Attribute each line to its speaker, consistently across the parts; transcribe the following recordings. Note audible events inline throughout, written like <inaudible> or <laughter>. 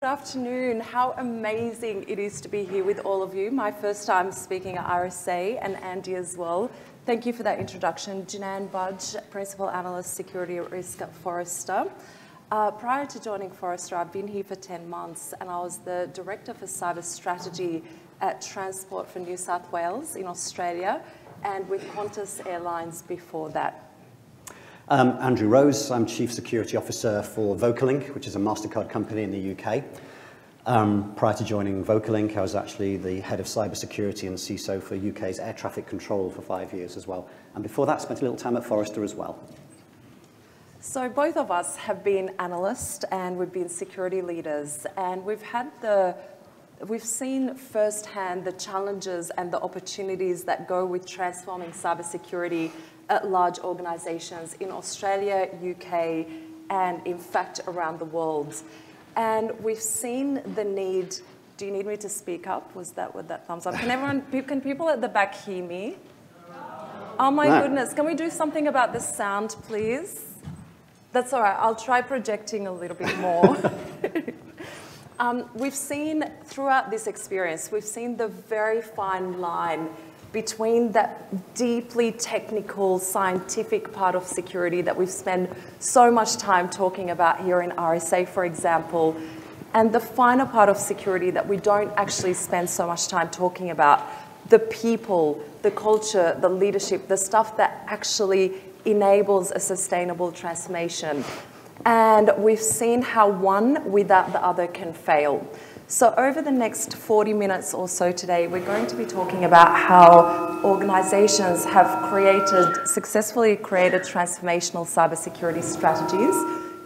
Speaker 1: Good afternoon. How amazing it is to be here with all of you. My first time speaking at RSA and Andy as well. Thank you for that introduction. Jinan Budge, Principal Analyst Security at Risk at Forrester. Uh, prior to joining Forrester, I've been here for 10 months and I was the Director for Cyber Strategy at Transport for New South Wales in Australia and with Qantas Airlines before that.
Speaker 2: Um, Andrew Rose, I'm Chief Security Officer for Vocalink, which is a MasterCard company in the UK. Um, prior to joining Vocalink, I was actually the head of cybersecurity and CISO for UK's air traffic control for five years as well. And before that, spent a little time at Forrester as well.
Speaker 1: So both of us have been analysts and we've been security leaders and we've had the We've seen firsthand the challenges and the opportunities that go with transforming cybersecurity at large organizations in Australia, UK, and in fact around the world. And we've seen the need, do you need me to speak up? Was that with that thumbs up? Can everyone, <laughs> can people at the back hear me? Oh my no. goodness, can we do something about the sound, please? That's all right, I'll try projecting a little bit more. <laughs> um, we've seen throughout this experience, we've seen the very fine line between that deeply technical, scientific part of security that we've spent so much time talking about here in RSA, for example, and the finer part of security that we don't actually spend so much time talking about the people, the culture, the leadership, the stuff that actually enables a sustainable transformation. And we've seen how one without the other can fail. So over the next 40 minutes or so today, we're going to be talking about how organizations have created, successfully created transformational cybersecurity strategies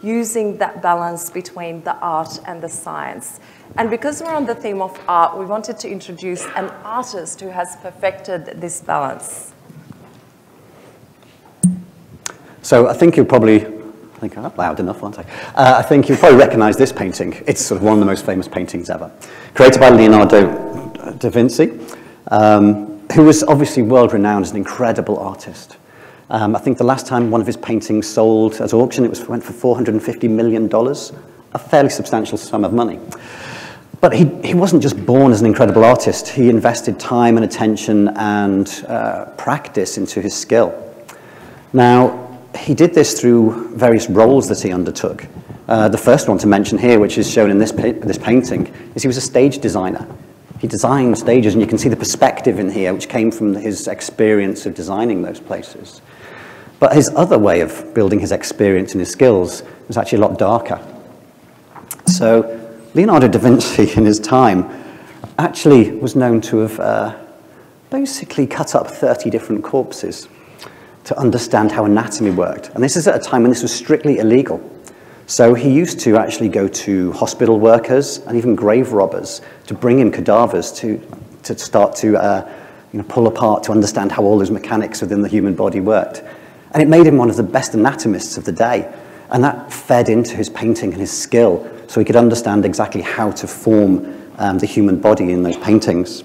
Speaker 1: using that balance between the art and the science. And because we're on the theme of art, we wanted to introduce an artist who has perfected this balance.
Speaker 2: So I think you'll probably think I'm loud enough, aren't I? Uh, I think you'll probably recognize this painting. It's sort of one of the most famous paintings ever. Created by Leonardo da Vinci, um, who was obviously world-renowned as an incredible artist. Um, I think the last time one of his paintings sold at auction, it was, went for $450 million, a fairly substantial sum of money. But he, he wasn't just born as an incredible artist. He invested time and attention and uh, practice into his skill. Now, he did this through various roles that he undertook. Uh, the first one to mention here, which is shown in this, this painting, is he was a stage designer. He designed stages, and you can see the perspective in here, which came from his experience of designing those places. But his other way of building his experience and his skills was actually a lot darker. So Leonardo da Vinci, in his time, actually was known to have uh, basically cut up 30 different corpses to understand how anatomy worked. And this is at a time when this was strictly illegal. So he used to actually go to hospital workers and even grave robbers to bring in cadavers to, to start to uh, you know, pull apart to understand how all those mechanics within the human body worked. And it made him one of the best anatomists of the day. And that fed into his painting and his skill so he could understand exactly how to form um, the human body in those paintings.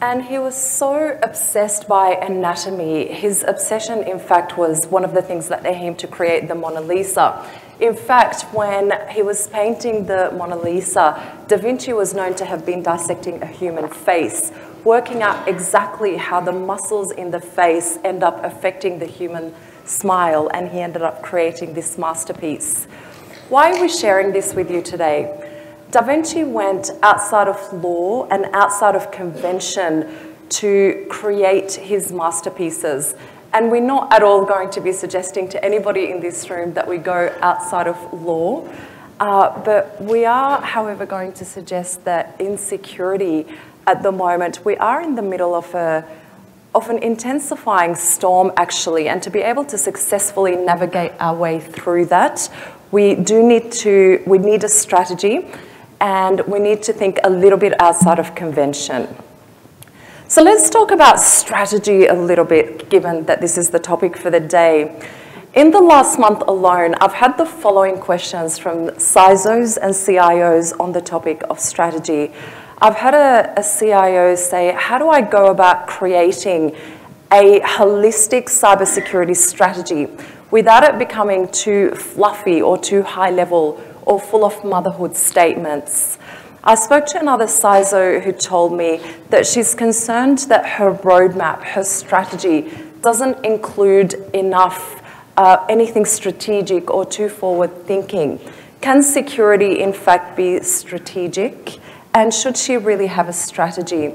Speaker 1: And he was so obsessed by anatomy. His obsession, in fact, was one of the things that led him to create the Mona Lisa. In fact, when he was painting the Mona Lisa, Da Vinci was known to have been dissecting a human face, working out exactly how the muscles in the face end up affecting the human smile, and he ended up creating this masterpiece. Why are we sharing this with you today? Da Vinci went outside of law and outside of convention to create his masterpieces. And we're not at all going to be suggesting to anybody in this room that we go outside of law. Uh, but we are, however, going to suggest that in security at the moment, we are in the middle of a of an intensifying storm actually and to be able to successfully navigate our way through that we do need to we need a strategy and we need to think a little bit outside of convention. So let's talk about strategy a little bit, given that this is the topic for the day. In the last month alone, I've had the following questions from CISOs and CIOs on the topic of strategy. I've had a, a CIO say, how do I go about creating a holistic cybersecurity strategy without it becoming too fluffy or too high level or full of motherhood statements. I spoke to another CISO who told me that she's concerned that her roadmap, her strategy, doesn't include enough uh, anything strategic or too forward thinking. Can security, in fact, be strategic? And should she really have a strategy?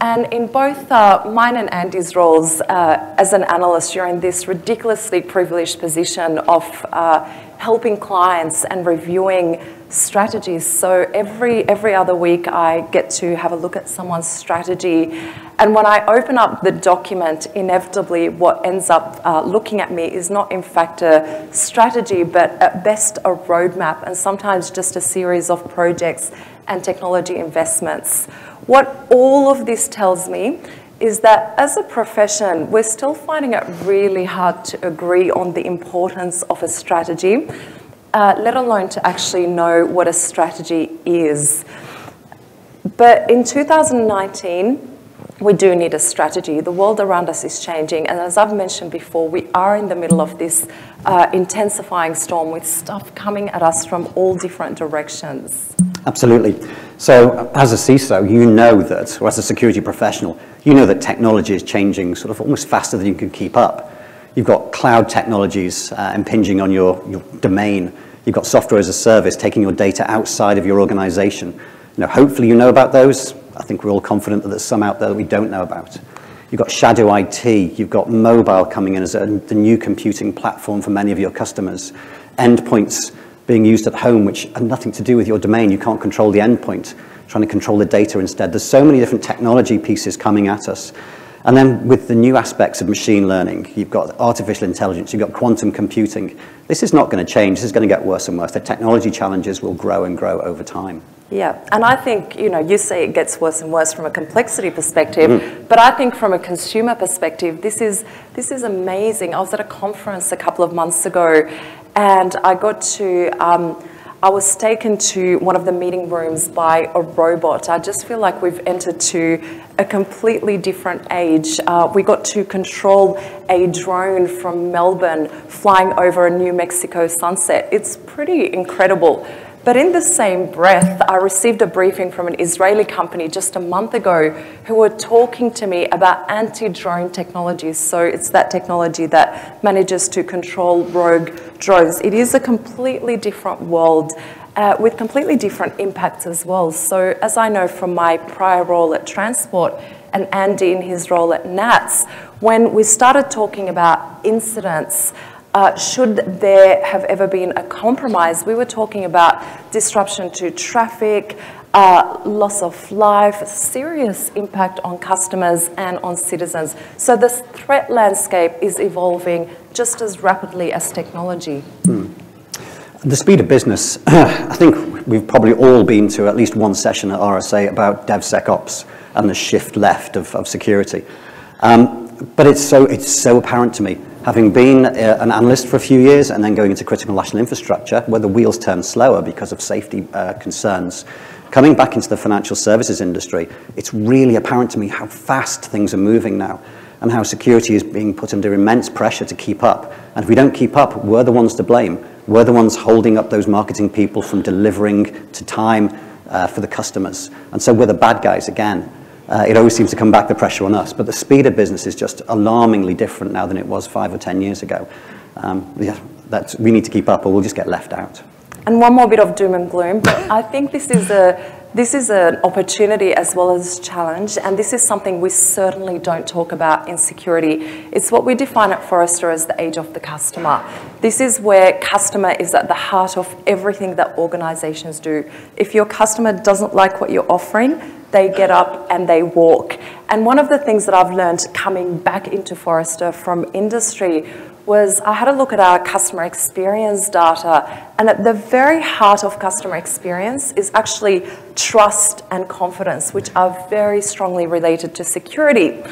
Speaker 1: And in both uh, mine and Andy's roles uh, as an analyst, you're in this ridiculously privileged position of uh, helping clients and reviewing strategies. So every, every other week, I get to have a look at someone's strategy. And when I open up the document, inevitably what ends up uh, looking at me is not, in fact, a strategy, but at best a roadmap and sometimes just a series of projects and technology investments. What all of this tells me is that as a profession, we're still finding it really hard to agree on the importance of a strategy, uh, let alone to actually know what a strategy is. But in 2019, we do need a strategy. The world around us is changing, and as I've mentioned before, we are in the middle of this uh, intensifying storm with stuff coming at us from all different directions.
Speaker 2: Absolutely. So as a CISO, you know that, or as a security professional, you know that technology is changing sort of almost faster than you can keep up. You've got cloud technologies uh, impinging on your, your domain. You've got software as a service taking your data outside of your organization. Know, hopefully you know about those. I think we're all confident that there's some out there that we don't know about. You've got shadow IT. You've got mobile coming in as a, the new computing platform for many of your customers. Endpoints being used at home, which have nothing to do with your domain. You can't control the endpoint, trying to control the data instead. There's so many different technology pieces coming at us. And then with the new aspects of machine learning, you've got artificial intelligence, you've got quantum computing. This is not going to change. This is going to get worse and worse. The technology challenges will grow and grow over time.
Speaker 1: Yeah, and I think, you know, you say it gets worse and worse from a complexity perspective, mm. but I think from a consumer perspective, this is, this is amazing. I was at a conference a couple of months ago and I got to, um, I was taken to one of the meeting rooms by a robot. I just feel like we've entered to a completely different age. Uh, we got to control a drone from Melbourne flying over a New Mexico sunset. It's pretty incredible. But in the same breath, I received a briefing from an Israeli company just a month ago who were talking to me about anti drone technologies. So it's that technology that manages to control rogue drones. It is a completely different world. Uh, with completely different impacts as well. So, as I know from my prior role at Transport and Andy in his role at NATS, when we started talking about incidents, uh, should there have ever been a compromise, we were talking about disruption to traffic, uh, loss of life, serious impact on customers and on citizens. So this threat landscape is evolving just as rapidly as technology. Mm.
Speaker 2: The speed of business, <clears throat> I think we've probably all been to at least one session at RSA about DevSecOps and the shift left of, of security. Um, but it's so, it's so apparent to me having been uh, an analyst for a few years and then going into critical national infrastructure, where the wheels turn slower because of safety uh, concerns, coming back into the financial services industry, it's really apparent to me how fast things are moving now and how security is being put under immense pressure to keep up. And if we don't keep up, we're the ones to blame. We're the ones holding up those marketing people from delivering to time uh, for the customers. And so we're the bad guys again uh, it always seems to come back the pressure on us. But the speed of business is just alarmingly different now than it was five or 10 years ago. Um, yeah, that's, we need to keep up or we'll just get left out.
Speaker 1: And one more bit of doom and gloom, but I think this is a this is an opportunity as well as a challenge, and this is something we certainly don't talk about in security. It's what we define at Forrester as the age of the customer. This is where customer is at the heart of everything that organizations do. If your customer doesn't like what you're offering, they get up and they walk. And one of the things that I've learned coming back into Forrester from industry was I had a look at our customer experience data, and at the very heart of customer experience is actually trust and confidence, which are very strongly related to security.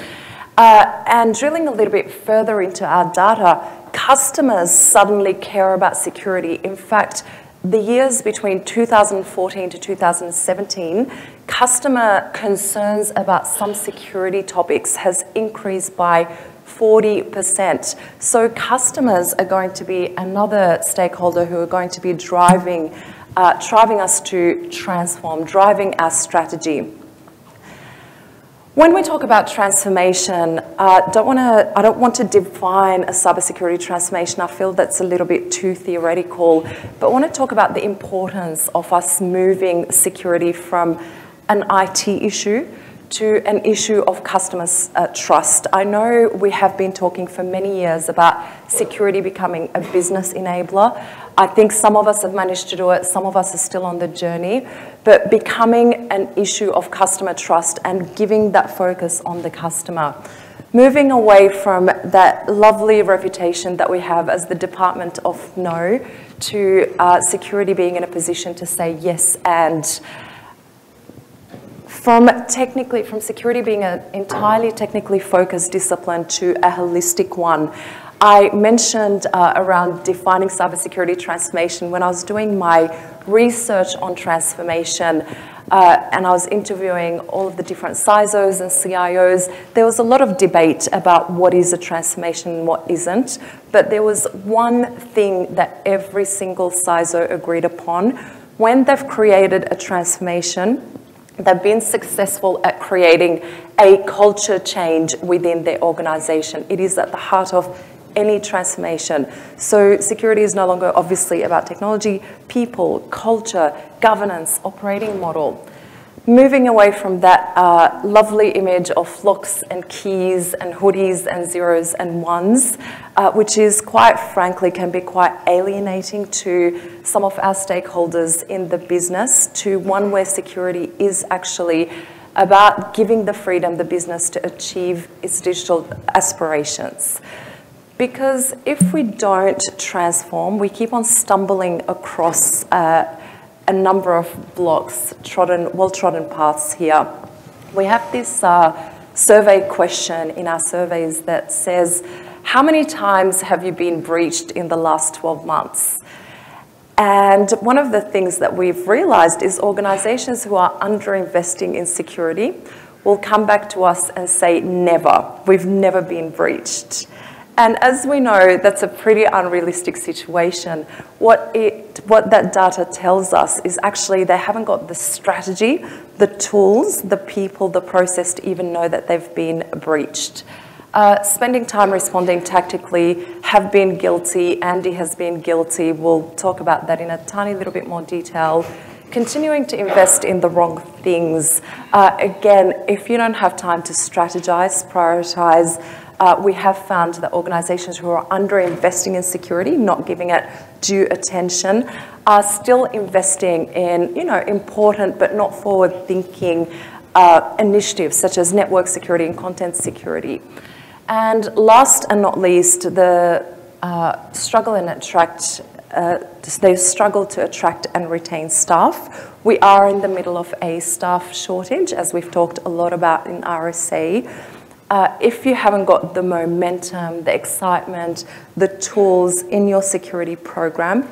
Speaker 1: Uh, and drilling a little bit further into our data, customers suddenly care about security. In fact, the years between 2014 to 2017, customer concerns about some security topics has increased by 40%. So customers are going to be another stakeholder who are going to be driving uh, driving us to transform, driving our strategy. When we talk about transformation, uh, don't wanna, I don't want to define a cybersecurity transformation. I feel that's a little bit too theoretical, but I want to talk about the importance of us moving security from an IT issue to an issue of customer uh, trust. I know we have been talking for many years about security becoming a business enabler. I think some of us have managed to do it, some of us are still on the journey, but becoming an issue of customer trust and giving that focus on the customer. Moving away from that lovely reputation that we have as the Department of No to uh, security being in a position to say yes and from technically, from security being an entirely technically focused discipline to a holistic one. I mentioned uh, around defining cybersecurity transformation when I was doing my research on transformation uh, and I was interviewing all of the different CISOs and CIOs, there was a lot of debate about what is a transformation and what isn't. But there was one thing that every single CISO agreed upon. When they've created a transformation, They've been successful at creating a culture change within their organization. It is at the heart of any transformation. So security is no longer obviously about technology, people, culture, governance, operating model moving away from that uh, lovely image of locks and keys and hoodies and zeros and ones, uh, which is quite frankly can be quite alienating to some of our stakeholders in the business, to one where security is actually about giving the freedom the business to achieve its digital aspirations. Because if we don't transform, we keep on stumbling across uh, a number of blocks, trodden, well-trodden paths here. We have this uh, survey question in our surveys that says, how many times have you been breached in the last 12 months? And one of the things that we've realized is organizations who are underinvesting in security will come back to us and say, never, we've never been breached. And as we know, that's a pretty unrealistic situation. What, it, what that data tells us is actually they haven't got the strategy, the tools, the people, the process to even know that they've been breached. Uh, spending time responding tactically, have been guilty, Andy has been guilty. We'll talk about that in a tiny little bit more detail. Continuing to invest in the wrong things. Uh, again, if you don't have time to strategize, prioritize, uh, we have found that organisations who are underinvesting in security, not giving it due attention, are still investing in, you know, important but not forward-thinking uh, initiatives such as network security and content security. And last and not least, the uh, struggle and attract uh, they struggle to attract and retain staff. We are in the middle of a staff shortage, as we've talked a lot about in RSA. Uh, if you haven't got the momentum, the excitement, the tools in your security program,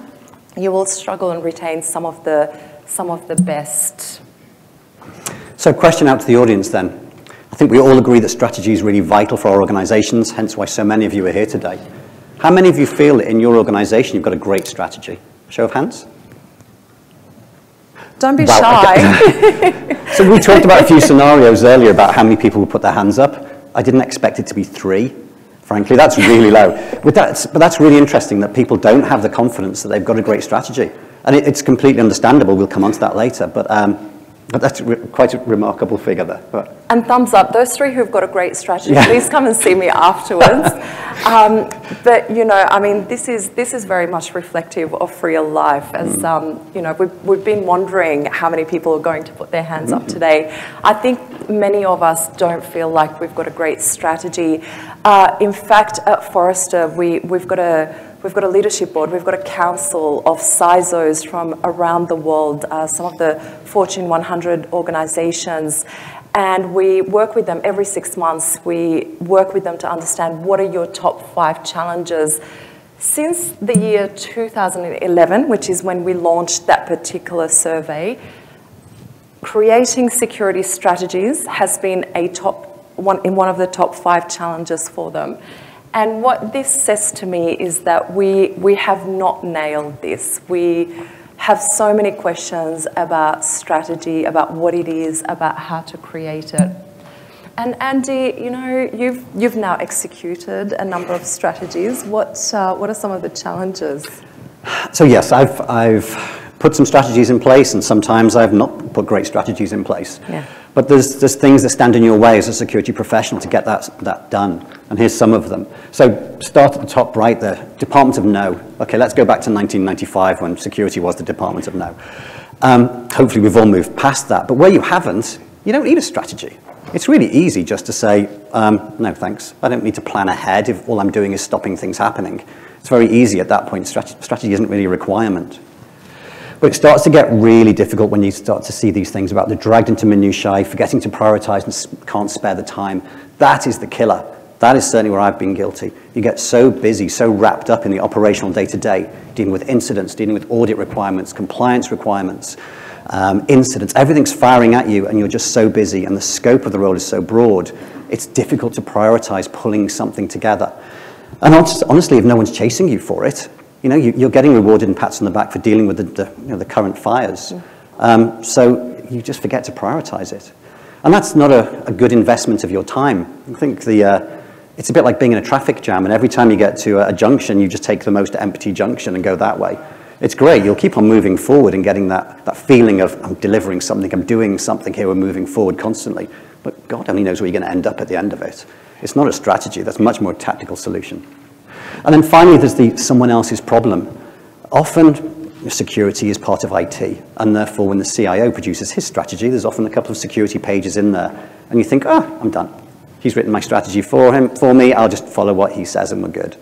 Speaker 1: you will struggle and retain some of the, some of the best.
Speaker 2: So question out to the audience then. I think we all agree that strategy is really vital for our organizations, hence why so many of you are here today. How many of you feel that in your organization you've got a great strategy? Show of hands.
Speaker 1: Don't be shy. <laughs>
Speaker 2: so we talked about a few <laughs> scenarios earlier about how many people would put their hands up. I didn't expect it to be three, frankly. That's really low. But that's, but that's really interesting that people don't have the confidence that they've got a great strategy. And it, it's completely understandable. We'll come on to that later. But um, but that's quite a remarkable figure there. But.
Speaker 1: And thumbs up, those three who've got a great strategy, yeah. please come and see me afterwards. <laughs> um, but, you know, I mean, this is, this is very much reflective of real life as, mm. um, you know, we've, we've been wondering how many people are going to put their hands mm-hmm. up today. I think many of us don't feel like we've got a great strategy. Uh, in fact, at Forrester, we, we've got a We've got a leadership board, we've got a council of CISOs from around the world, uh, some of the Fortune 100 organizations, and we work with them every six months. We work with them to understand what are your top five challenges. Since the year 2011, which is when we launched that particular survey, creating security strategies has been a top one in one of the top five challenges for them. And what this says to me is that we, we have not nailed this. We, have so many questions about strategy, about what it is, about how to create it. And Andy, you know, you've, you've now executed a number of strategies. What, uh, what are some of the challenges?
Speaker 2: So yes, I've, I've put some strategies in place and sometimes I've not put great strategies in place.
Speaker 1: Yeah.
Speaker 2: But there's, there's things that stand in your way as a security professional to get that, that done. And here's some of them. So start at the top right there, Department of No. Okay, let's go back to 1995 when security was the Department of No. Um, hopefully we've all moved past that. But where you haven't, you don't need a strategy. It's really easy just to say, um, no thanks, I don't need to plan ahead if all I'm doing is stopping things happening. It's very easy at that point. Strategy isn't really a requirement. But it starts to get really difficult when you start to see these things about the dragged into minutiae, forgetting to prioritize and can't spare the time. That is the killer. That is certainly where I've been guilty. You get so busy, so wrapped up in the operational day to day, dealing with incidents, dealing with audit requirements, compliance requirements, um, incidents. Everything's firing at you, and you're just so busy, and the scope of the role is so broad, it's difficult to prioritize pulling something together. And honestly, if no one's chasing you for it, you know, you, are getting rewarded and pats on the back for dealing with the, the, you know, the current fires. Mm. Um, so you just forget to prioritize it. And that's not a, a good investment of your time. I think the, uh, it's a bit like being in a traffic jam, and every time you get to a, a junction, you just take the most empty junction and go that way. It's great. You'll keep on moving forward and getting that, that feeling of I'm delivering something, I'm doing something here, we're moving forward constantly. But God only knows where you're going to end up at the end of it. It's not a strategy, that's much more a tactical solution. And then finally, there's the someone else's problem. Often, security is part of IT, and therefore, when the CIO produces his strategy, there's often a couple of security pages in there, and you think, oh, I'm done. He's written my strategy for him, for me. I'll just follow what he says, and we're good.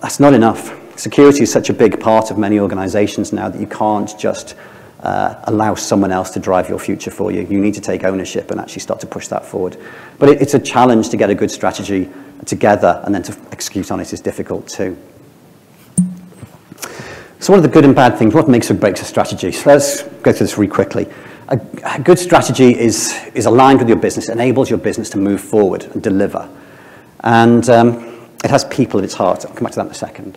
Speaker 2: That's not enough. Security is such a big part of many organizations now that you can't just uh, allow someone else to drive your future for you. You need to take ownership and actually start to push that forward. But it, it's a challenge to get a good strategy together and then to execute on it is difficult too. So what are the good and bad things? What makes or breaks a strategy? So let's go through this really quickly. A, a good strategy is, is aligned with your business, enables your business to move forward and deliver. And um, it has people at its heart. I'll come back to that in a second.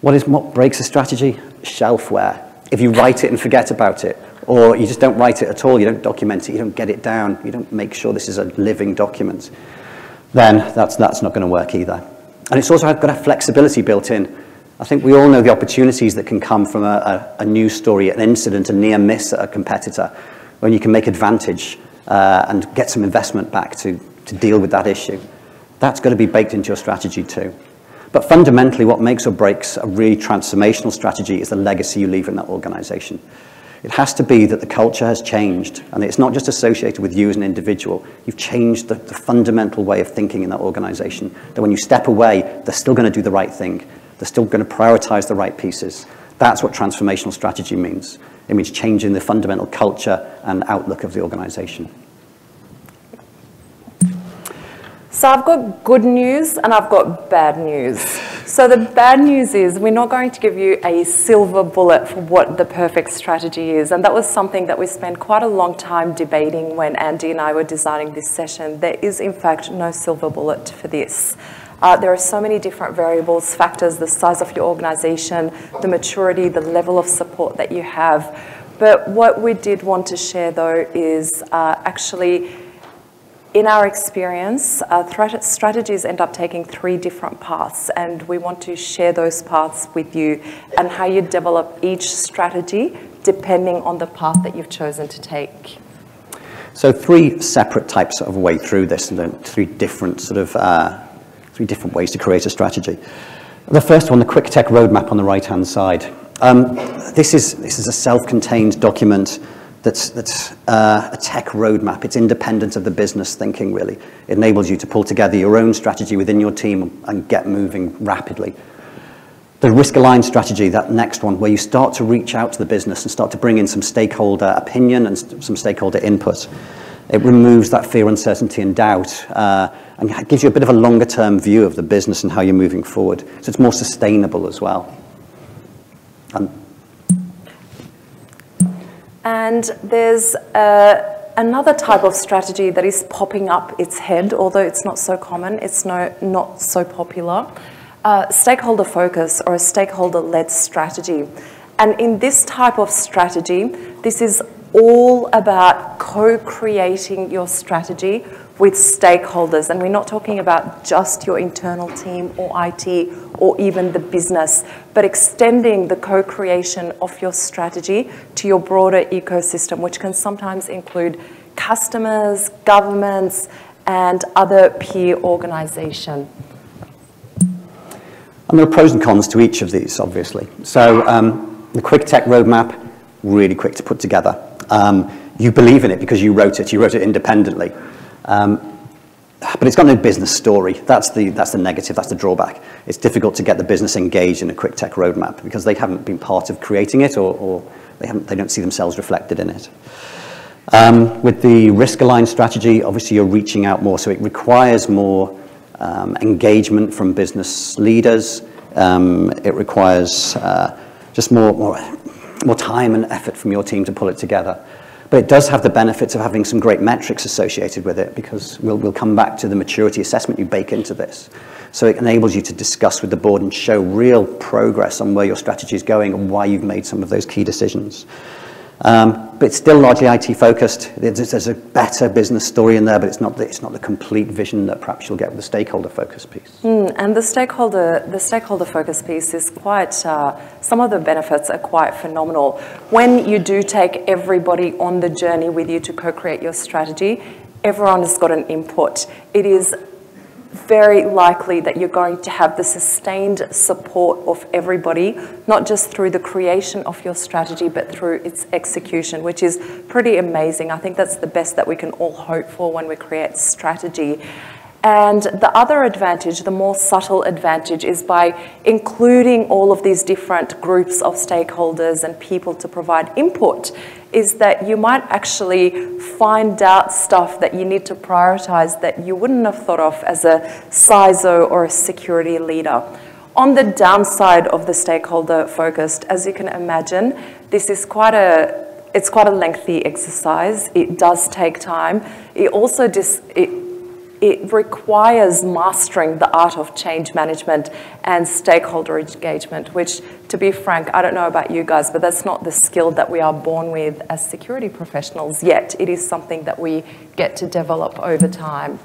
Speaker 2: What, is, what breaks a strategy? Shelfware. If you write it and forget about it, or you just don't write it at all, you don't document it, you don't get it down, you don't make sure this is a living document, then that's, that's not going to work either. And it's also got a flexibility built in. I think we all know the opportunities that can come from a, a, a news story, an incident, a near miss at a competitor, when you can make advantage uh, and get some investment back to, to deal with that issue. That's got to be baked into your strategy too. But fundamentally, what makes or breaks a really transformational strategy is the legacy you leave in that organization. It has to be that the culture has changed, and it's not just associated with you as an individual. You've changed the, the fundamental way of thinking in that organization, that when you step away, they're still going to do the right thing. They're still going to prioritize the right pieces. That's what transformational strategy means. It means changing the fundamental culture and outlook of the organization.
Speaker 1: So I've got good news and I've got bad news. So the bad news is we're not going to give you a silver bullet for what the perfect strategy is. And that was something that we spent quite a long time debating when Andy and I were designing this session. There is in fact no silver bullet for this. Uh, there are so many different variables, factors, the size of your organization, the maturity, the level of support that you have. But what we did want to share though is uh, actually in our experience, uh, strategies end up taking three different paths, and we want to share those paths with you and how you develop each strategy depending on the path that you've chosen to take.
Speaker 2: So, three separate types of way through this, and three different sort of uh, three different ways to create a strategy. The first one, the Quick Tech Roadmap on the right-hand side. Um, this is this is a self-contained document that's, that's uh, a tech roadmap. It's independent of the business thinking, really. It enables you to pull together your own strategy within your team and get moving rapidly. The risk aligned strategy, that next one, where you start to reach out to the business and start to bring in some stakeholder opinion and some stakeholder input. It removes that fear, uncertainty, and doubt, uh, and gives you a bit of a longer term view of the business and how you're moving forward. So it's more sustainable as well. And
Speaker 1: and there's uh, another type of strategy that is popping up its head, although it's not so common, it's no, not so popular. Uh, stakeholder focus or a stakeholder led strategy. And in this type of strategy, this is all about co-creating your strategy with stakeholders. And we're not talking about just your internal team or IT or even the business, but extending the co-creation of your strategy to your broader ecosystem, which can sometimes include customers, governments, and other peer organisation.
Speaker 2: And there are pros and cons to each of these, obviously. So um, the Quick Tech roadmap, really quick to put together. Um, you believe in it because you wrote it. You wrote it independently. Um, but it's got no business story. That's the, that's the negative, that's the drawback. It's difficult to get the business engaged in a quick tech roadmap because they haven't been part of creating it or, or they, haven't, they don't see themselves reflected in it. Um, with the risk aligned strategy, obviously you're reaching out more, so it requires more um, engagement from business leaders. Um, it requires uh, just more, more, more time and effort from your team to pull it together. But it does have the benefits of having some great metrics associated with it because we'll, we'll come back to the maturity assessment you bake into this. So it enables you to discuss with the board and show real progress on where your strategy is going and why you've made some of those key decisions. Um, but it's still largely IT focused. There's, there's, a better business story in there, but it's not the, it's not the complete vision that perhaps you'll get with the stakeholder focus piece.
Speaker 1: Mm, and the stakeholder the stakeholder focus piece is quite. Uh, some of the benefits are quite phenomenal. When you do take everybody on the journey with you to co-create your strategy, everyone has got an input. It is very likely that you're going to have the sustained support of everybody, not just through the creation of your strategy, but through its execution, which is pretty amazing. I think that's the best that we can all hope for when we create strategy. And the other advantage, the more subtle advantage, is by including all of these different groups of stakeholders and people to provide input, is that you might actually find out stuff that you need to prioritize that you wouldn't have thought of as a CISO or a security leader. On the downside of the stakeholder focused, as you can imagine, this is quite a it's quite a lengthy exercise. It does take time. It also dis, it it requires mastering the art of change management and stakeholder engagement, which, to be frank, I don't know about you guys, but that's not the skill that we are born with as security professionals yet. It is something that we get to develop over time.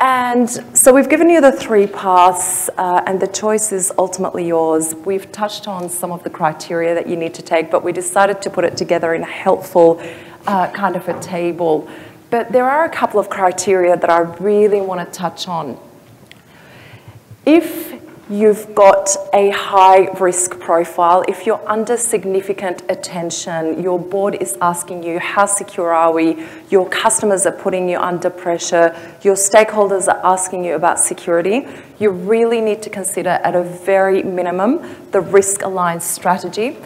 Speaker 1: And so we've given you the three paths, uh, and the choice is ultimately yours. We've touched on some of the criteria that you need to take, but we decided to put it together in a helpful uh, kind of a table but there are a couple of criteria that I really want to touch on. If you've got a high risk profile, if you're under significant attention, your board is asking you, how secure are we? Your customers are putting you under pressure, your stakeholders are asking you about security, you really need to consider at a very minimum the risk aligned strategy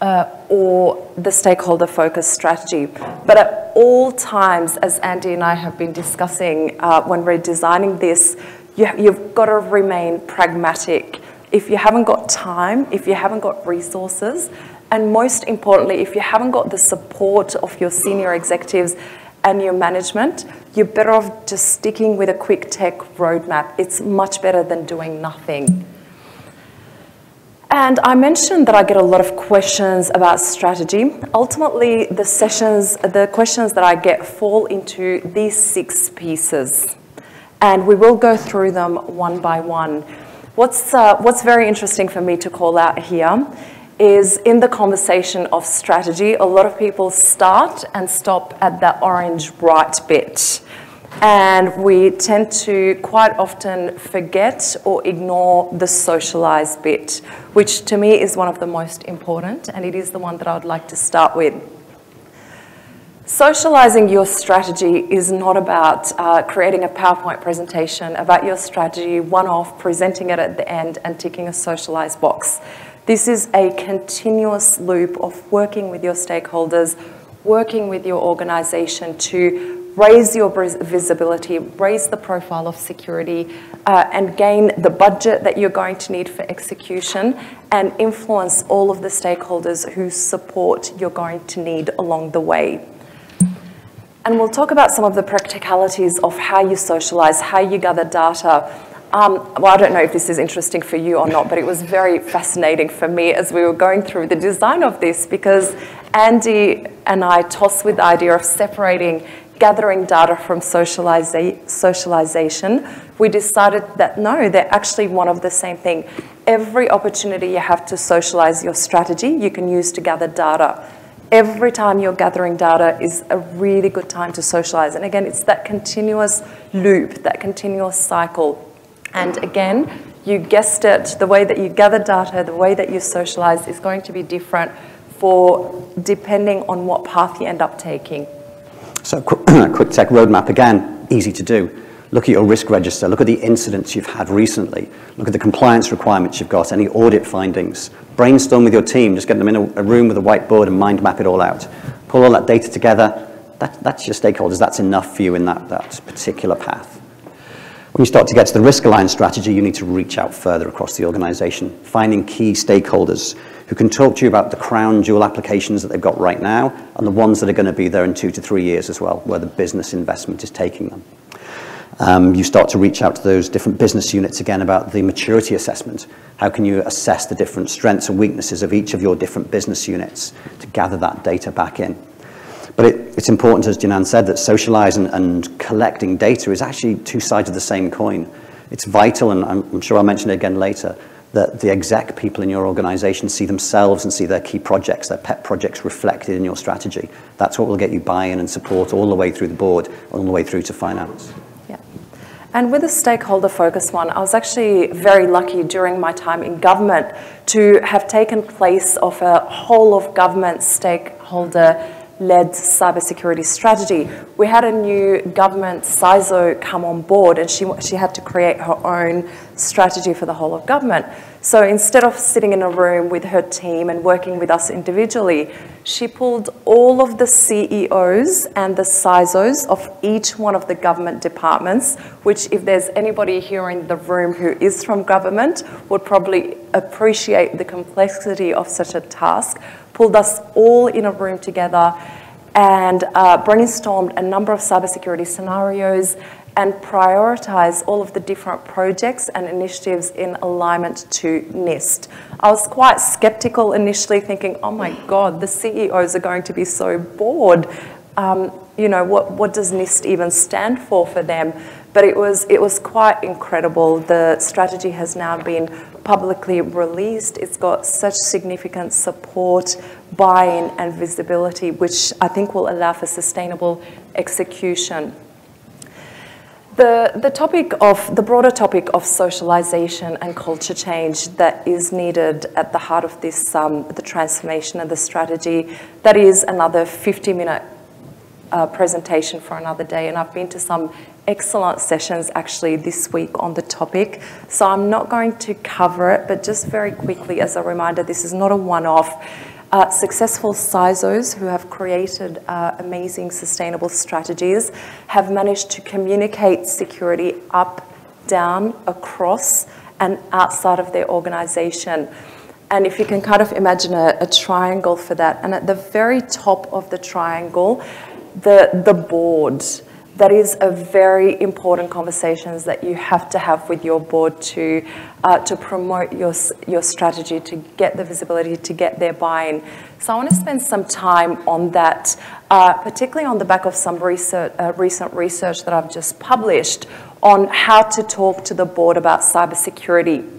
Speaker 1: uh, or the stakeholder focused strategy. But at all times, as Andy and I have been discussing uh, when we're designing this, you, you've got to remain pragmatic. If you haven't got time, if you haven't got resources, and most importantly, if you haven't got the support of your senior executives and your management, you're better off just sticking with a quick tech roadmap. It's much better than doing nothing. And I mentioned that I get a lot of questions about strategy. Ultimately, the sessions, the questions that I get fall into these six pieces. And we will go through them one by one. What's, uh, what's very interesting for me to call out here is in the conversation of strategy, a lot of people start and stop at that orange right bit. And we tend to quite often forget or ignore the socialized bit, which to me is one of the most important, and it is the one that I would like to start with. Socializing your strategy is not about uh, creating a PowerPoint presentation about your strategy, one off, presenting it at the end, and ticking a socialized box. This is a continuous loop of working with your stakeholders, working with your organization to raise your visibility, raise the profile of security, uh, and gain the budget that you're going to need for execution, and influence all of the stakeholders whose support you're going to need along the way. And we'll talk about some of the practicalities of how you socialize, how you gather data. Um, well, I don't know if this is interesting for you or not, but it was very fascinating for me as we were going through the design of this because Andy and I tossed with the idea of separating gathering data from socializa socialization. We decided that no, they're actually one of the same thing. Every opportunity you have to socialize your strategy, you can use to gather data every time you're gathering data is a really good time to socialize. And again, it's that continuous loop, that continuous cycle. And again, you guessed it, the way that you gather data, the way that you socialize is going to be different for depending on what path you end up taking.
Speaker 2: So <clears throat> quick tech roadmap, again, easy to do. Look at your risk register, look at the incidents you've had recently, look at the compliance requirements you've got, any audit findings. Brainstorm with your team, just get them in a, a room with a whiteboard and mind map it all out. Pull all that data together, that, that's your stakeholders, that's enough for you in that, that particular path. When you start to get to the risk aligned strategy, you need to reach out further across the organization, finding key stakeholders who can talk to you about the crown jewel applications that they've got right now and the ones that are going to be there in two to three years as well, where the business investment is taking them. Um, you start to reach out to those different business units again about the maturity assessment. How can you assess the different strengths and weaknesses of each of your different business units to gather that data back in? But it, it's important, as Jinan said, that socializing and collecting data is actually two sides of the same coin. It's vital, and I'm, I'm sure I'll mention it again later, that the exec people in your organization see themselves and see their key projects, their pet projects reflected in your strategy. That's what will get you buy-in and support all the way through the board, all the way through to finance. Yeah.
Speaker 1: And with a stakeholder focus one, I was actually very lucky during my time in government to have taken place of a whole of government stakeholder led cybersecurity strategy. We had a new government CISO come on board and she, she had to create her own strategy for the whole of government. So instead of sitting in a room with her team and working with us individually, she pulled all of the CEOs and the CISOs of each one of the government departments, which if there's anybody here in the room who is from government, would probably appreciate the complexity of such a task, pulled us all in a room together and uh, brainstormed a number of cybersecurity scenarios and prioritize all of the different projects and initiatives in alignment to NIST. I was quite skeptical initially, thinking, oh my God, the CEOs are going to be so bored. Um, you know, what, what does NIST even stand for for them? But it was, it was quite incredible. The strategy has now been publicly released. It's got such significant support, buy-in and visibility, which I think will allow for sustainable execution. The, the topic of, the broader topic of socialization and culture change that is needed at the heart of this, um, the transformation and the strategy, that is another 50 minute uh, presentation for another day. And I've been to some excellent sessions actually this week on the topic. So I'm not going to cover it, but just very quickly as a reminder, this is not a one-off. Uh, successful CISOs who have created uh, amazing sustainable strategies have managed to communicate security up, down, across, and outside of their organization. And if you can kind of imagine a, a triangle for that, and at the very top of the triangle, the, the board, that is a very important conversations that you have to have with your board to, uh, to promote your, your strategy, to get the visibility, to get their buy-in. So I want to spend some time on that, uh, particularly on the back of some research, uh, recent research that I've just published on how to talk to the board about cybersecurity.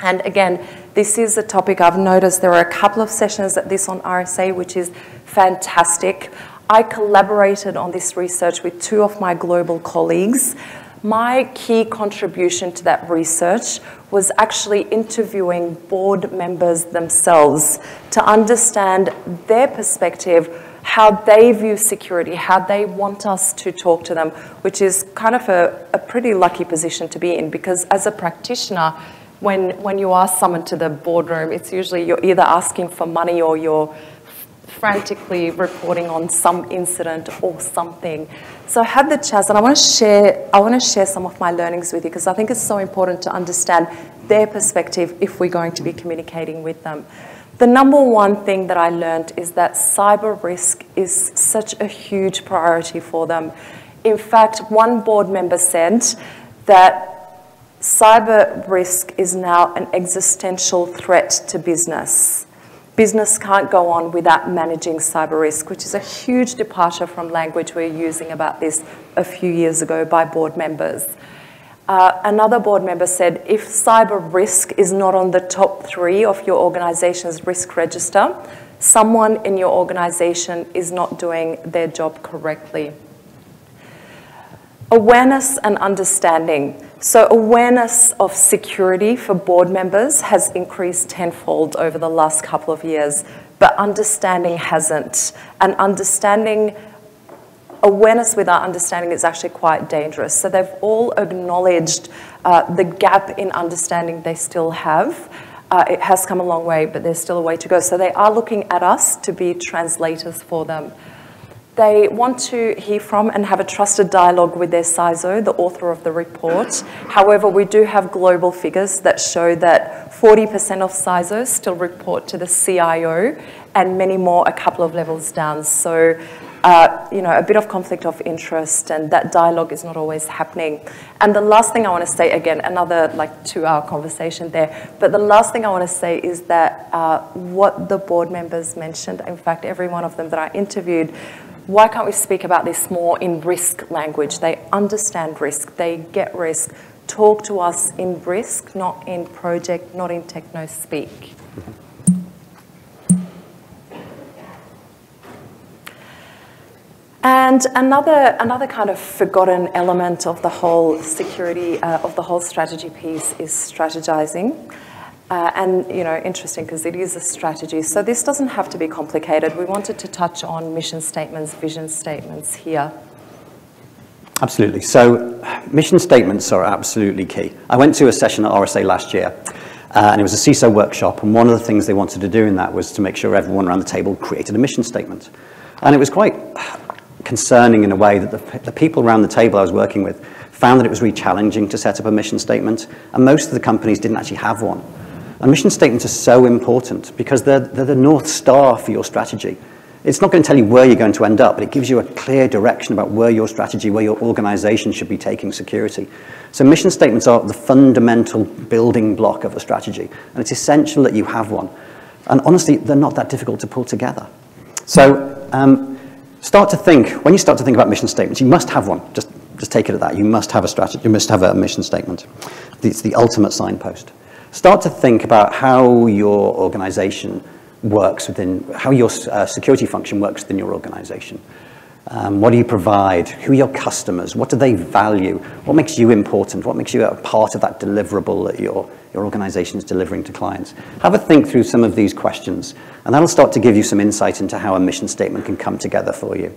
Speaker 1: And again, this is a topic I've noticed there are a couple of sessions at this on RSA, which is fantastic. I collaborated on this research with two of my global colleagues. My key contribution to that research was actually interviewing board members themselves to understand their perspective, how they view security, how they want us to talk to them, which is kind of a, a pretty lucky position to be in because as a practitioner, when, when you are summoned to the boardroom, it's usually you're either asking for money or you're frantically reporting on some incident or something. So I had the chance, and I want to share. I want to share some of my learnings with you because I think it's so important to understand their perspective if we're going to be communicating with them. The number one thing that I learned is that cyber risk is such a huge priority for them. In fact, one board member said that cyber risk is now an existential threat to business. Business can't go on without managing cyber risk, which is a huge departure from language we were using about this a few years ago by board members. Uh, another board member said if cyber risk is not on the top three of your organization's risk register, someone in your organization is not doing their job correctly. Awareness and understanding. So, awareness of security for board members has increased tenfold over the last couple of years, but understanding hasn't. And understanding awareness without understanding is actually quite dangerous. So they've all acknowledged uh, the gap in understanding they still have. Uh, it has come a long way, but there's still a way to go. So they are looking at us to be translators for them. They want to hear from and have a trusted dialogue with their CISO, the author of the report. However, we do have global figures that show that 40% of CISOs still report to the CIO and many more a couple of levels down. So uh, you know, a bit of conflict of interest and that dialogue is not always happening. And the last thing I want to say, again, another like two hour conversation there, but the last thing I want to say is that uh, what the board members mentioned, in fact, every one of them that I interviewed, why can't we speak about this more in risk language? They understand risk, they get risk. Talk to us in risk, not in project, not in techno speak. And another, another kind of forgotten element of the whole security, uh, of the whole strategy piece is strategizing. Uh, and, you know, interesting because it is a strategy. So this doesn't have to be complicated. We wanted to touch on mission statements, vision statements here.
Speaker 2: Absolutely. So mission statements are absolutely key. I went to a session at RSA last year. Uh, and it was a CISO workshop, and one of the things they wanted to do in that was to make sure everyone around the table created a mission statement. And it was quite concerning in a way that the, the people around the table I was working with found that it was really challenging to set up a mission statement, and most of the companies didn't actually have one. And mission statements are so important because they're, they're the North Star for your strategy. It's not going to tell you where you're going to end up, but it gives you a clear direction about where your strategy, where your organization should be taking security. So mission statements are the fundamental building block of a strategy, and it's essential that you have one. And honestly, they're not that difficult to pull together. So um, start to think, when you start to think about mission statements, you must have one. Just, just take it at that. You must have a strategy, you must have a mission statement. It's the ultimate signpost. Start to think about how your organization works within, how your uh, security function works within your organization. Um, what do you provide? Who are your customers? What do they value? What makes you important? What makes you a part of that deliverable that your, your organization is delivering to clients? Have a think through some of these questions, and that'll start to give you some insight into how a mission statement can come together for you.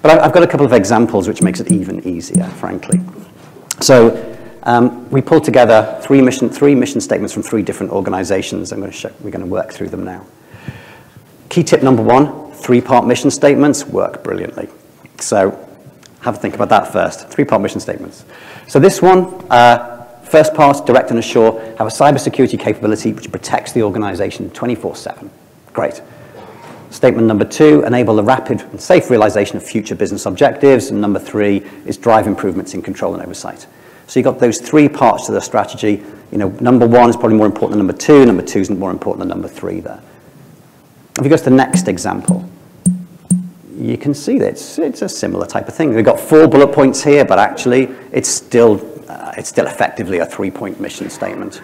Speaker 2: But I've got a couple of examples which makes it even easier, frankly. So um, we pulled together three mission, three mission statements from three different organizations. I'm going to show, we're going to work through them now. Key tip number one, Three-part mission statements work brilliantly. So have a think about that first. Three-part mission statements. So this one, uh, first part, direct and assure, have a cybersecurity capability which protects the organization 24-7. Great. Statement number two, enable the rapid and safe realization of future business objectives. And number three is drive improvements in control and oversight. So you've got those three parts to the strategy. You know, number one is probably more important than number two. Number two is more important than number three there. If you go to the next example, you can see that it's, it's a similar type of thing. We've got four bullet points here, but actually it's still, uh, it's still effectively a three-point mission statement.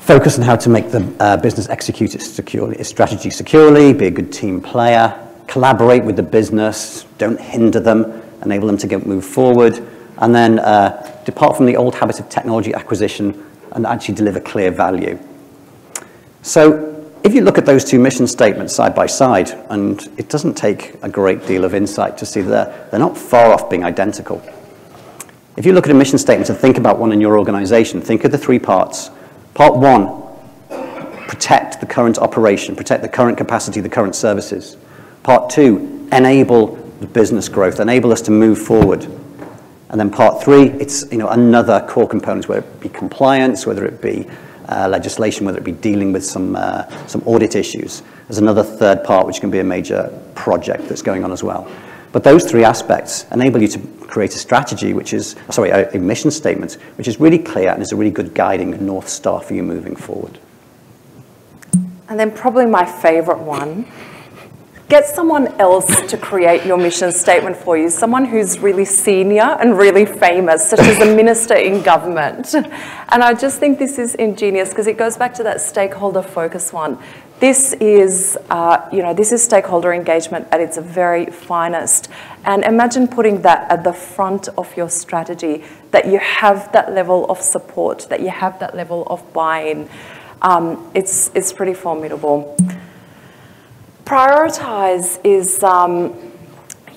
Speaker 2: Focus on how to make the uh, business execute its, securely, its strategy securely, be a good team player, collaborate with the business, don't hinder them, enable them to get, move forward, and then uh, depart from the old habit of technology acquisition and actually deliver clear value. So if you look at those two mission statements side by side, and it doesn't take a great deal of insight to see that they're not far off being identical. If you look at a mission statement and think about one in your organization, think of the three parts. Part one, protect the current operation, protect the current capacity, the current services. Part two, enable the business growth, enable us to move forward. And then part three, it's you know another core component, whether it be compliance, whether it be uh, legislation, whether it be dealing with some, uh, some audit issues. There's another third part which can be a major project that's going on as well. But those three aspects enable you to create a strategy, which is, sorry, a, a mission statement, which is really clear and is a really good guiding North Star for you moving forward.
Speaker 1: And then probably my favorite one Get someone else to create your mission statement for you, someone who's really senior and really famous, such as a minister in government. And I just think this is ingenious because it goes back to that stakeholder focus one. This is, uh, you know, this is stakeholder engagement at its very finest. And imagine putting that at the front of your strategy, that you have that level of support, that you have that level of buy-in. Um, it's, it's pretty formidable. Prioritize is, um,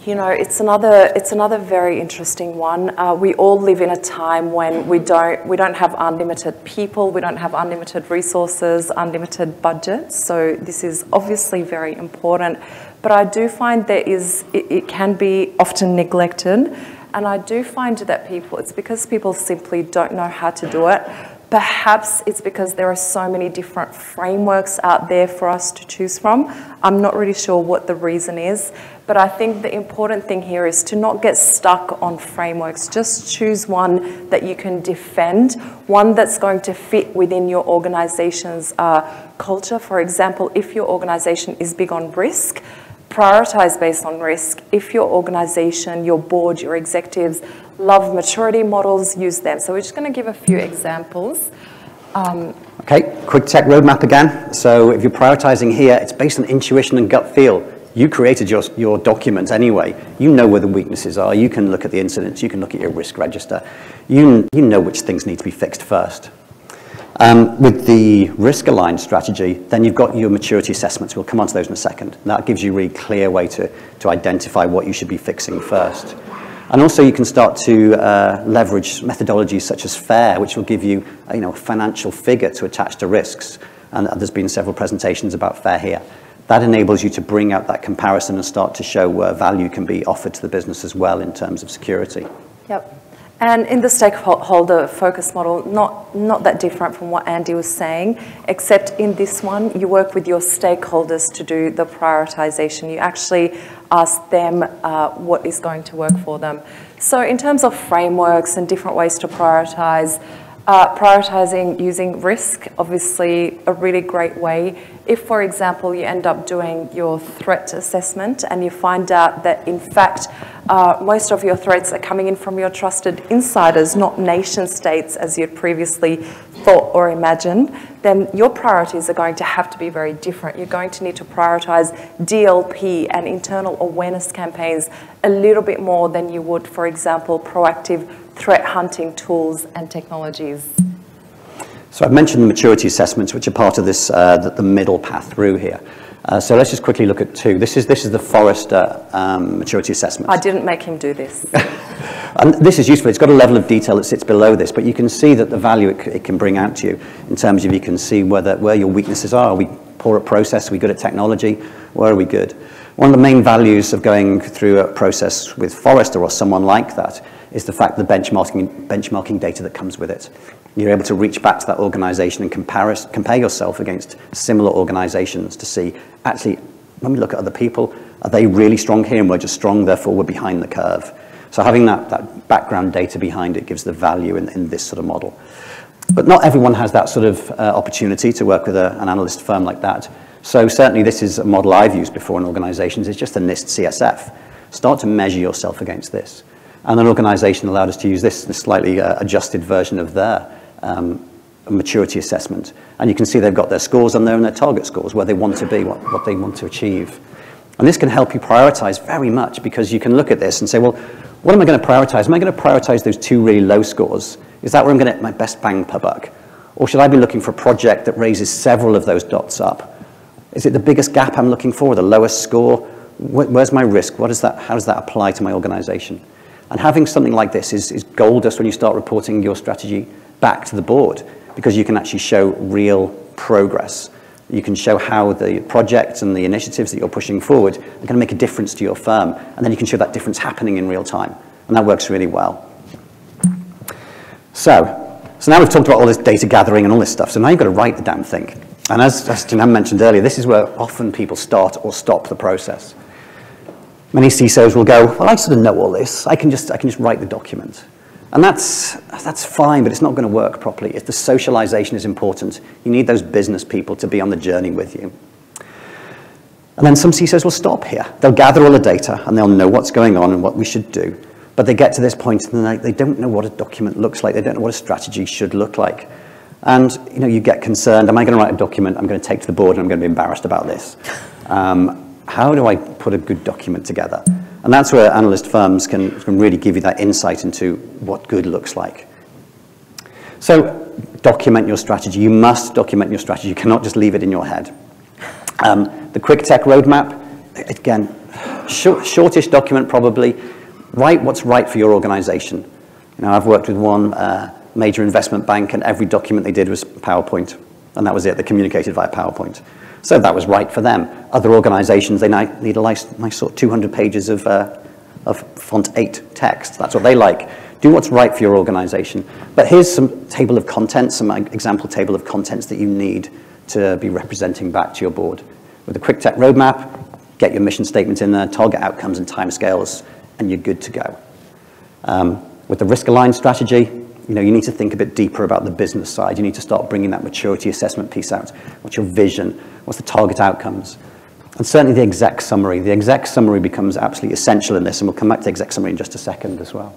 Speaker 1: you know, it's another, it's another very interesting one. Uh, we all live in a time when we don't, we don't have unlimited people, we don't have unlimited resources, unlimited budgets. So this is obviously very important. But I do find there is, it, it can be often neglected. And I do find that people, it's because people simply don't know how to do it. Perhaps it's because there are so many different frameworks out there for us to choose from. I'm not really sure what the reason is, but I think the important thing here is to not get stuck on frameworks. Just choose one that you can defend, one that's going to fit within your organization's uh, culture. For example, if your organization is big on risk, prioritize based on risk. If your organization, your board, your executives love maturity models, use them. So we're just going to give a few examples.
Speaker 2: Um, okay, quick tech roadmap again. So if you're prioritizing here, it's based on intuition and gut feel. You created your, your document anyway. You know where the weaknesses are. You can look at the incidents. You can look at your risk register. You, you know which things need to be fixed first. Um, with the risk-aligned strategy, then you've got your maturity assessments. We'll come on to those in a second. That gives you a really clear way to, to identify what you should be fixing first. And also you can start to uh, leverage methodologies such as FAIR, which will give you, uh, you know, a financial figure to attach to risks. And there's been several presentations about FAIR here. That enables you to bring out that comparison and start to show where value can be offered to the business as well in terms of security.
Speaker 1: Yep. And in the stakeholder focus model, not, not that different from what Andy was saying, except in this one, you work with your stakeholders to do the prioritization. You actually ask them uh, what is going to work for them. So in terms of frameworks and different ways to prioritize, uh, prioritizing using risk, obviously a really great way. If, for example, you end up doing your threat assessment and you find out that, in fact, uh, most of your threats are coming in from your trusted insiders, not nation states as you'd previously thought or imagined, then your priorities are going to have to be very different. You're going to need to prioritize DLP and internal awareness campaigns a little bit more than you would, for example, proactive threat hunting tools and technologies?
Speaker 2: So I've mentioned the maturity assessments, which are part of this, uh, the, the, middle path through here. Uh, so let's just quickly look at two. This is, this is the Forrester um, maturity assessment.
Speaker 1: I didn't make him do this. <laughs>
Speaker 2: and this is useful. It's got a level of detail that sits below this, but you can see that the value it, it can bring out to you in terms of you can see whether, where your weaknesses are. Are we poor at process? Are we good at technology? Where are we good? One of the main values of going through a process with Forrester or someone like that is the fact the benchmarking, benchmarking data that comes with it. You're able to reach back to that organization and compare, compare yourself against similar organizations to see, actually, when we look at other people, are they really strong here and we're just strong, therefore we're behind the curve. So having that, that background data behind it gives the value in, in this sort of model. But not everyone has that sort of uh, opportunity to work with a, an analyst firm like that. So certainly this is a model I've used before in organizations. It's just a NIST CSF. Start to measure yourself against this. And an organization allowed us to use this, this slightly uh, adjusted version of their um, maturity assessment. And you can see they've got their scores on there and their target scores, where they want to be, what, what they want to achieve. And this can help you prioritize very much because you can look at this and say, well, what am I going to prioritize? Am I going to prioritize those two really low scores? Is that where I'm going to get my best bang per buck? Or should I be looking for a project that raises several of those dots up? Is it the biggest gap I'm looking for, the lowest score? Where's my risk? What is that, how does that apply to my organization? And having something like this is, is gold dust when you start reporting your strategy back to the board because you can actually show real progress. You can show how the projects and the initiatives that you're pushing forward are going to make a difference to your firm. And then you can show that difference happening in real time. And that works really well. So, so now we've talked about all this data gathering and all this stuff. So now you've got to write the damn thing. And as, as Jinan mentioned earlier, this is where often people start or stop the process. Many CISOs will go, well, I sort of know all this. I can just, I can just write the document. And that's, that's fine, but it's not going to work properly. If the socialization is important, you need those business people to be on the journey with you. And then some CISOs will stop here. They'll gather all the data and they'll know what's going on and what we should do. But they get to this point and they, they don't know what a document looks like. They don't know what a strategy should look like. And you know, you get concerned, am I going to write a document I'm going to take to the board and I'm going to be embarrassed about this? Um, how do I put a good document together? And that's where analyst firms can, can really give you that insight into what good looks like. So document your strategy. You must document your strategy. You cannot just leave it in your head. Um, the quick tech roadmap, again, short, shortish document probably. Write what's right for your organization. You know, I've worked with one uh, major investment bank and every document they did was PowerPoint. And that was it. They communicated via PowerPoint. So that was right for them. Other organizations, they need a nice, nice sort of 200 pages of, uh, of font 8 text. That's what they like. Do what's right for your organization. But here's some table of contents, some example table of contents that you need to be representing back to your board. With a quick tech roadmap, get your mission statement in there, target outcomes and timescales, and you're good to go. Um, with the risk aligned strategy, you know, you need to think a bit deeper about the business side. You need to start bringing that maturity assessment piece out. What's your vision? What's the target outcomes? And certainly the exec summary. The exec summary becomes absolutely essential in this, and we'll come back to exec summary in just a second as well.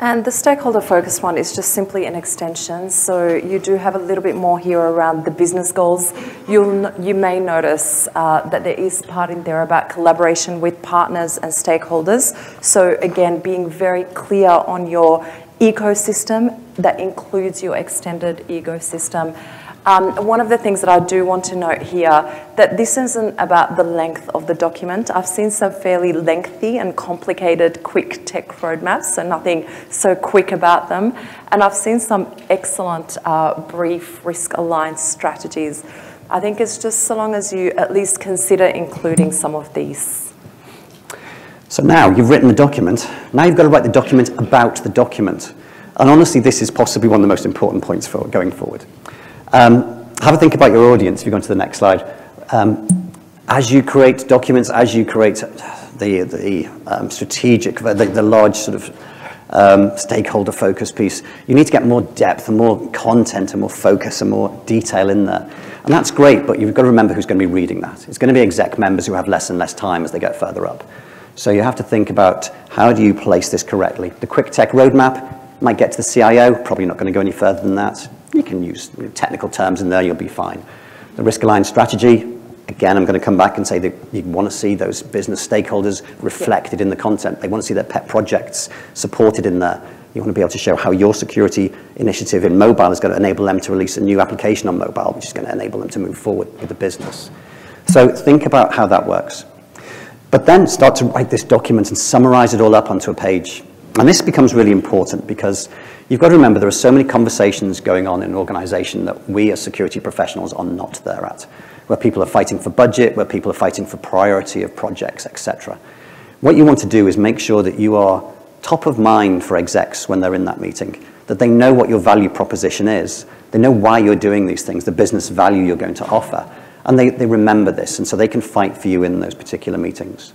Speaker 1: And the stakeholder focus one is just simply an extension. So you do have a little bit more here around the business goals. You'll, you may notice uh, that there is part in there about collaboration with partners and stakeholders. So again, being very clear on your ecosystem that includes your extended ecosystem. Um, one of the things that I do want to note here, that this isn't about the length of the document. I've seen some fairly lengthy and complicated quick tech roadmaps, so nothing so quick about them. And I've seen some excellent uh, brief risk-aligned strategies. I think it's just so long as you at least consider including some of these.
Speaker 2: So now you've written the document. Now you've got to write the document about the document. And honestly, this is possibly one of the most important points for going forward. Um, have a think about your audience if you go on to the next slide. Um, as you create documents, as you create the, the um, strategic, the, the, large sort of um, stakeholder focus piece, you need to get more depth and more content and more focus and more detail in there. And that's great, but you've got to remember who's going to be reading that. It's going to be exec members who have less and less time as they get further up. So you have to think about how do you place this correctly. The quick tech roadmap might get to the CIO, probably not going to go any further than that. You can use technical terms in there, you'll be fine. The risk aligned strategy, again, I'm going to come back and say that you want to see those business stakeholders reflected in the content. They want to see their pet projects supported in there. You want to be able to show how your security initiative in mobile is going to enable them to release a new application on mobile, which is going to enable them to move forward with the business. So think about how that works. But then start to write this document and summarize it all up onto a page. And this becomes really important because you've got to remember there are so many conversations going on in an organization that we as security professionals are not there at, where people are fighting for budget, where people are fighting for priority of projects, etc. What you want to do is make sure that you are top of mind for execs when they're in that meeting, that they know what your value proposition is, they know why you're doing these things, the business value you're going to offer, and they, they remember this, and so they can fight for you in those particular meetings.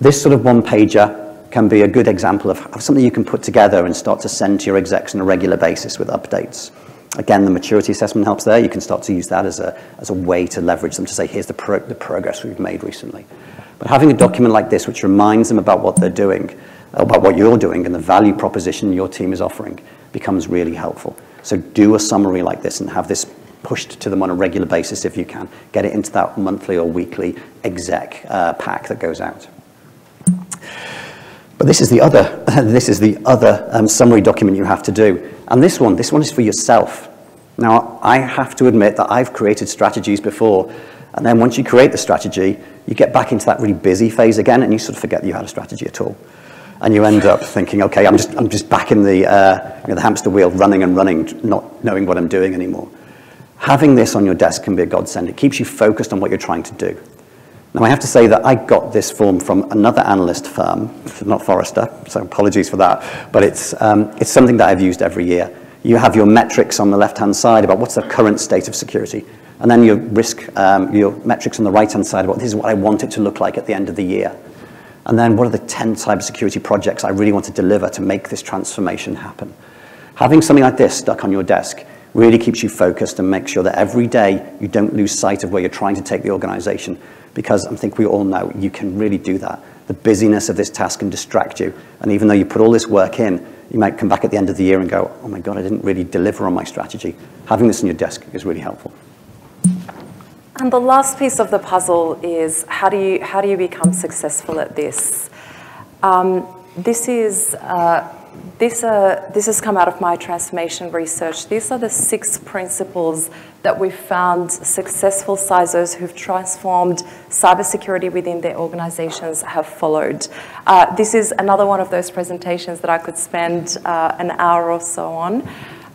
Speaker 2: This sort of one-pager can be a good example of, something you can put together and start to send to your execs on a regular basis with updates. Again, the maturity assessment helps there. You can start to use that as a, as a way to leverage them to say, here's the, pro the progress we've made recently. But having a document like this which reminds them about what they're doing, about what you're doing and the value proposition your team is offering becomes really helpful. So do a summary like this and have this pushed to them on a regular basis if you can. Get it into that monthly or weekly exec uh, pack that goes out. But this is the other, <laughs> this is the other um, summary document you have to do. And this one, this one is for yourself. Now, I have to admit that I've created strategies before, and then once you create the strategy, you get back into that really busy phase again, and you sort of forget that you had a strategy at all. And you end up thinking, okay, I'm just, I'm just back in the, uh, you know, the hamster wheel, running and running, not knowing what I'm doing anymore. Having this on your desk can be a godsend. It keeps you focused on what you're trying to do. Now, I have to say that I got this form from another analyst firm, not Forrester, so apologies for that, but it's, um, it's something that I've used every year. You have your metrics on the left-hand side about what's the current state of security, and then your risk, um, your metrics on the right-hand side about this is what I want it to look like at the end of the year. And then what are the 10 cybersecurity projects I really want to deliver to make this transformation happen? Having something like this stuck on your desk really keeps you focused and makes sure that every day you don't lose sight of where you're trying to take the organization because I think we all know you can really do that. The busyness of this task can distract you. And even though you put all this work in, you might come back at the end of the year and go, oh my God, I didn't really deliver on my strategy. Having this on your desk is really helpful.
Speaker 1: And the last piece of the puzzle is how do you, how do you become successful at this? Um, this is uh, this, uh, this has come out of my transformation research. These are the six principles that we've found successful CISOs who've transformed cybersecurity within their organizations have followed. Uh, this is another one of those presentations that I could spend uh, an hour or so on.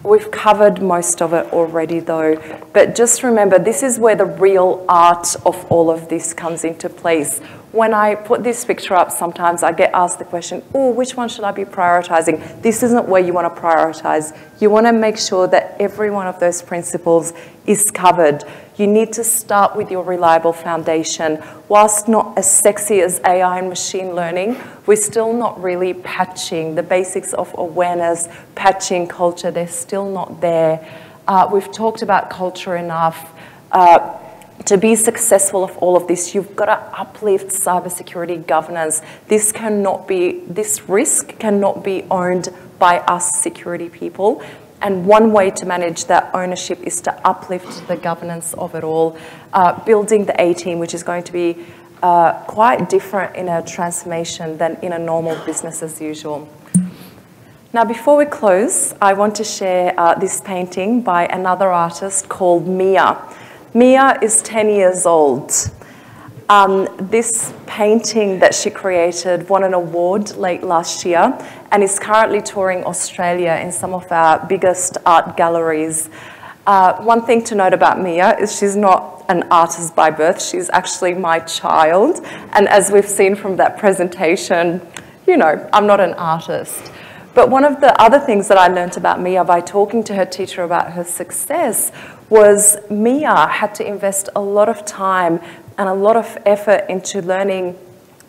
Speaker 1: We've covered most of it already though, but just remember this is where the real art of all of this comes into place. When I put this picture up, sometimes I get asked the question, oh, which one should I be prioritizing? This isn't where you want to prioritize. You want to make sure that every one of those principles is covered. You need to start with your reliable foundation. Whilst not as sexy as AI and machine learning, we're still not really patching the basics of awareness, patching culture, they're still not there. Uh, we've talked about culture enough. Uh, to be successful of all of this, you've got to uplift cybersecurity governance. This cannot be, this risk cannot be owned by us security people. And one way to manage that ownership is to uplift the governance of it all, uh, building the A team, which is going to be uh, quite different in a transformation than in a normal business as usual. Now, before we close, I want to share uh, this painting by another artist called Mia. Mia is 10 years old. Um, this painting that she created won an award late last year and is currently touring Australia in some of our biggest art galleries. Uh, one thing to note about Mia is she's not an artist by birth, she's actually my child. And as we've seen from that presentation, you know, I'm not an artist. But one of the other things that I learned about Mia by talking to her teacher about her success was Mia had to invest a lot of time and a lot of effort into learning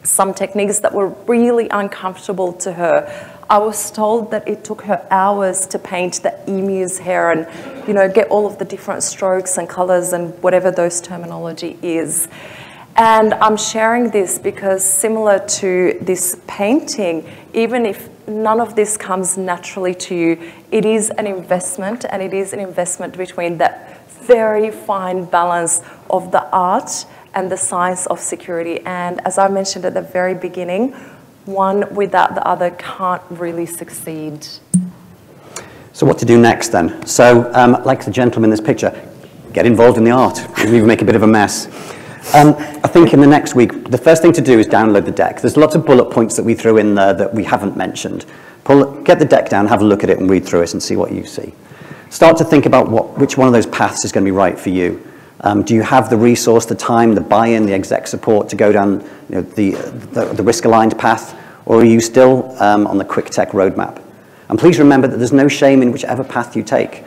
Speaker 1: some techniques that were really uncomfortable to her. I was told that it took her hours to paint the emu's hair and, you know, get all of the different strokes and colors and whatever those terminology is. And I'm sharing this because similar to this painting, even if none of this comes naturally to you. It is an investment, and it is an investment between that very fine balance of the art and the science of security. And as I mentioned at the very beginning, one without the other can't really succeed.
Speaker 2: So what to do next then? So um, like the gentleman in this picture, get involved in the art, <laughs> even make a bit of a mess. Um, I think in the next week, the first thing to do is download the deck. There's lots of bullet points that we threw in there that we haven't mentioned. Pull, get the deck down, have a look at it and read through it and see what you see. Start to think about what, which one of those paths is going to be right for you. Um, do you have the resource, the time, the buy-in, the exec support to go down you know, the, the, the risk-aligned path, or are you still um, on the quick tech roadmap? And please remember that there's no shame in whichever path you take.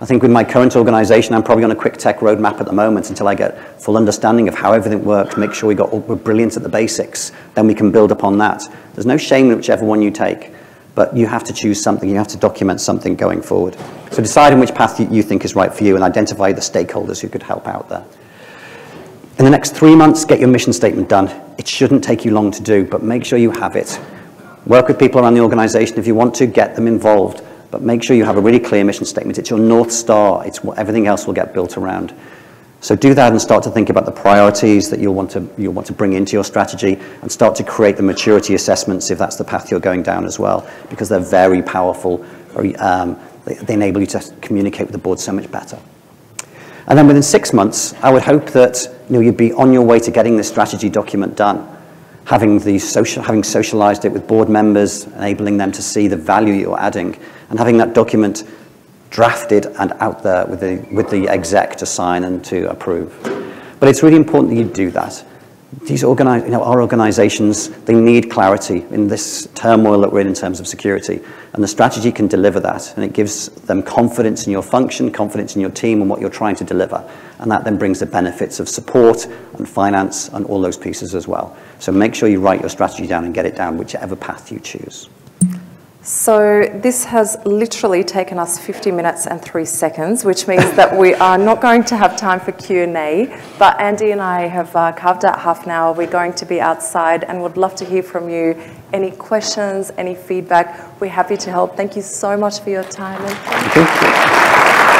Speaker 2: I think with my current organization, I'm probably on a quick tech roadmap at the moment until I get full understanding of how everything works, make sure we got, we're brilliant at the basics, then we can build upon that. There's no shame in whichever one you take, but you have to choose something, you have to document something going forward. So decide on which path you, you think is right for you and identify the stakeholders who could help out there. In the next three months, get your mission statement done. It shouldn't take you long to do, but make sure you have it. Work with people around the organization if you want to, get them involved. But make sure you have a really clear mission statement. It's your North Star. It's what everything else will get built around. So do that and start to think about the priorities that you'll want to, you'll want to bring into your strategy and start to create the maturity assessments if that's the path you're going down as well, because they're very powerful. Very, um, they, they enable you to communicate with the board so much better. And then within six months, I would hope that you know, you'd be on your way to getting this strategy document done having, the social, having socialized it with board members, enabling them to see the value you're adding, and having that document drafted and out there with the, with the exec to sign and to approve. But it's really important that you do that. These organize, you know, our organizations, they need clarity in this turmoil that we're in in terms of security. And the strategy can deliver that. And it gives them confidence in your function, confidence in your team and what you're trying to deliver. And that then brings the benefits of support and finance and all those pieces as well. So make sure you write your strategy down and get it down, whichever path you choose.
Speaker 1: So this has literally taken us 50 minutes and three seconds, which means that we are not going to have time for Q&A, but Andy and I have uh, carved out half an hour. We're going to be outside and would love to hear from you. Any questions, any feedback, we're happy to help. Thank you so much for your time.
Speaker 2: Thank you.